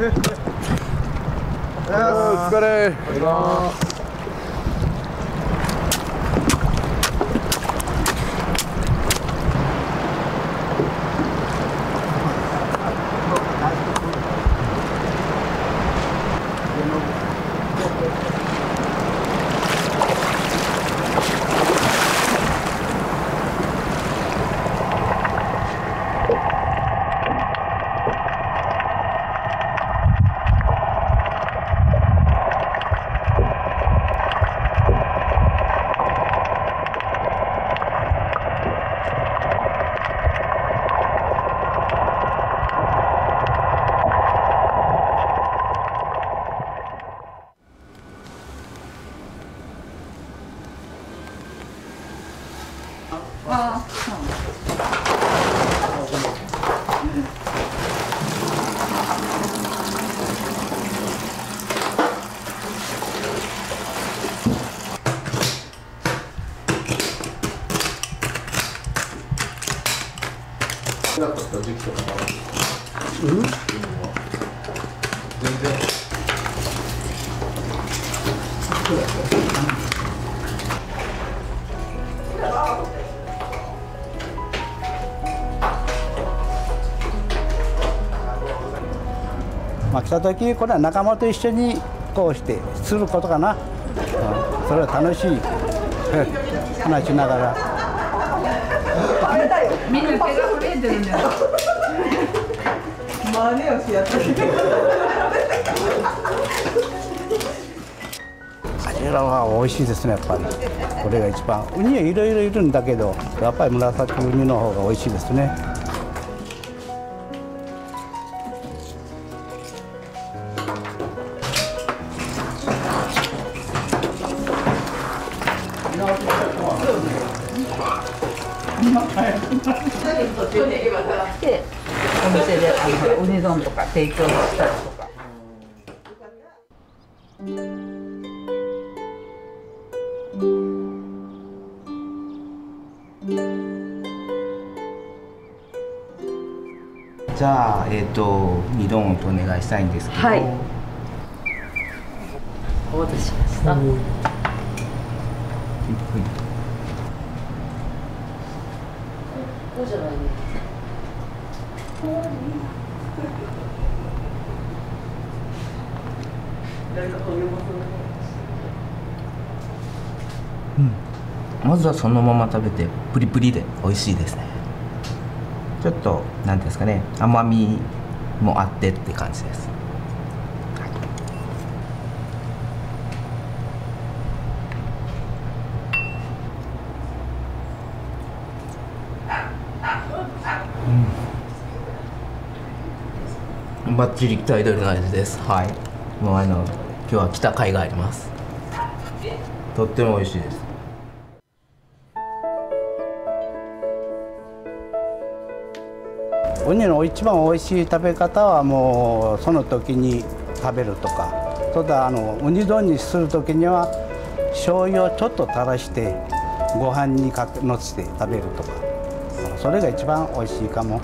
お疲れ。なかった時期とかはうん。全然まあ、来た時これは仲間と一緒にこうしてすることかな、うん、それは楽しい。話しながら。みんな手が震えてるんだよ。真似をしやったカジラは美味しいですねやっぱり。これが一番。ウニはいろいろいるんだけどやっぱり紫ウニの方が美味しいですねで、お店であのほらウニ丼とか提供したりとか。じゃあ、えっ、と、二度んとお願いしたいんですけど。はいお待たせしました。こうじゃないね。誰かと読ままずはそのまま食べて、プリプリで美味しいですね。ちょっと、なんていうんですかね、甘みもあってって感じです。うんバッチリ北イドルの味です。はい。もうあの今日は来た甲斐があります。とっても美味しいです。ウニの一番美味しい食べ方はもうその時に食べるとかただあのウニ丼にする時には醤油をちょっと垂らしてご飯にかのせて食べるとかそれが一番おいしいかも。